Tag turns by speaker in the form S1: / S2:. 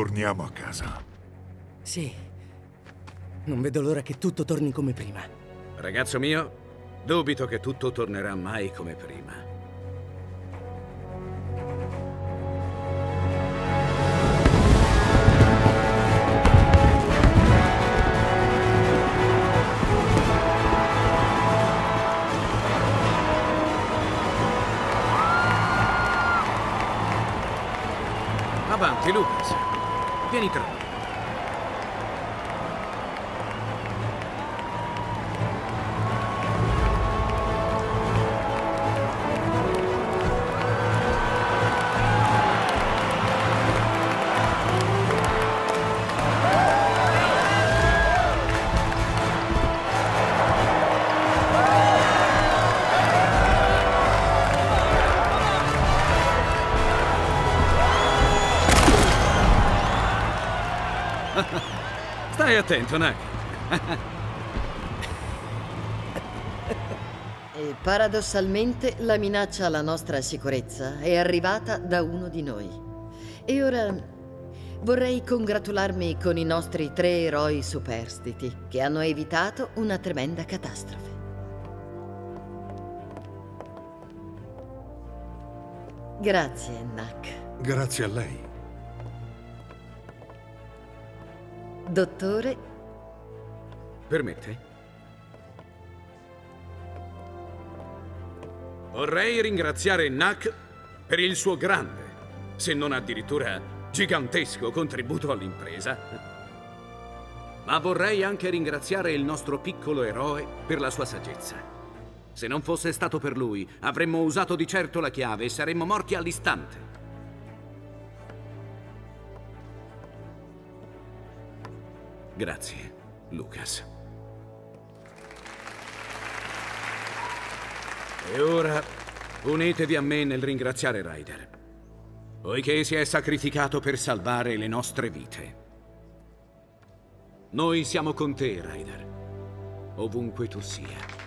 S1: Torniamo a casa.
S2: Sì. Non vedo l'ora che tutto torni come prima.
S3: Ragazzo mio, dubito che tutto tornerà mai come prima. Avanti, Lucas piani 3. Stai attento, Nag.
S4: E paradossalmente la minaccia alla nostra sicurezza è arrivata da uno di noi. E ora vorrei congratularmi con i nostri tre eroi superstiti che hanno evitato una tremenda catastrofe. Grazie, Nak.
S1: Grazie a lei.
S4: Dottore,
S3: Permette? Vorrei ringraziare Nak per il suo grande, se non addirittura gigantesco contributo all'impresa. Ma vorrei anche ringraziare il nostro piccolo eroe per la sua saggezza. Se non fosse stato per lui, avremmo usato di certo la chiave e saremmo morti all'istante. Grazie, Lucas. E ora unitevi a me nel ringraziare Ryder, poiché si è sacrificato per salvare le nostre vite. Noi siamo con te, Ryder, ovunque tu sia.